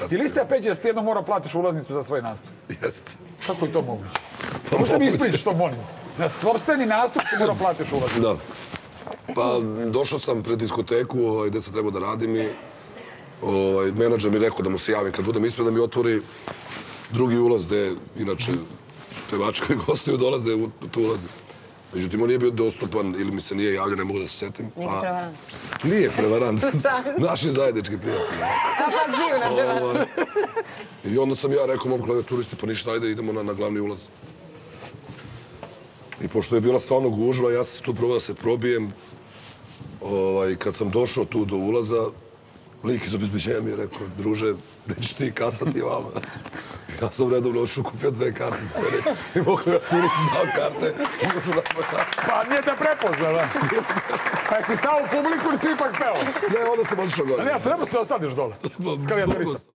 Čast. I liste Peđa, ti jedno mora platiš ulaznicu za svoj nastup. Jeste. Kako je to moguće? Možete mi moguće. ispričati to, molim. Na svobstveni nastup ti mora platiš ulaznicu. Da. Pa došao sam pred diskoteku ovaj, gde sam trebao da radim i ovaj, menadžer mi rekao da mu se javim kad budem ispred da mi otvori drugi ulaz gde inače pevači koji gostuju dolaze u tu ulaze. Međutim, on nije bio dostupan ili mi se nije javio, ne mogu da se setim. Nije A- prevarant. Nije prevarant. Naši zajednički prijatelji. Pa zivna prevarant. Ovaj, I onda sam ja rekao mom klaviaturisti, pa ništa, ajde idemo na, na glavni ulaz. I pošto je bila stvarno gužva, ja sam tu probao da se probijem. Ovaj, kad sam došao tu do ulaza, lik iz obezbeđenja mi je rekao, druže, gde ćeš ti kasati vama? Ja sam redovno ošao kupio dve karte za mene i mogu ja turisti dao karte i da. Pa nije te prepoznao, da. Pa jesi stao u publiku ili si ipak peo? Ne, onda sam otišao gore. Ne, a treba ti da ostaniš dole. S. Mogu sam.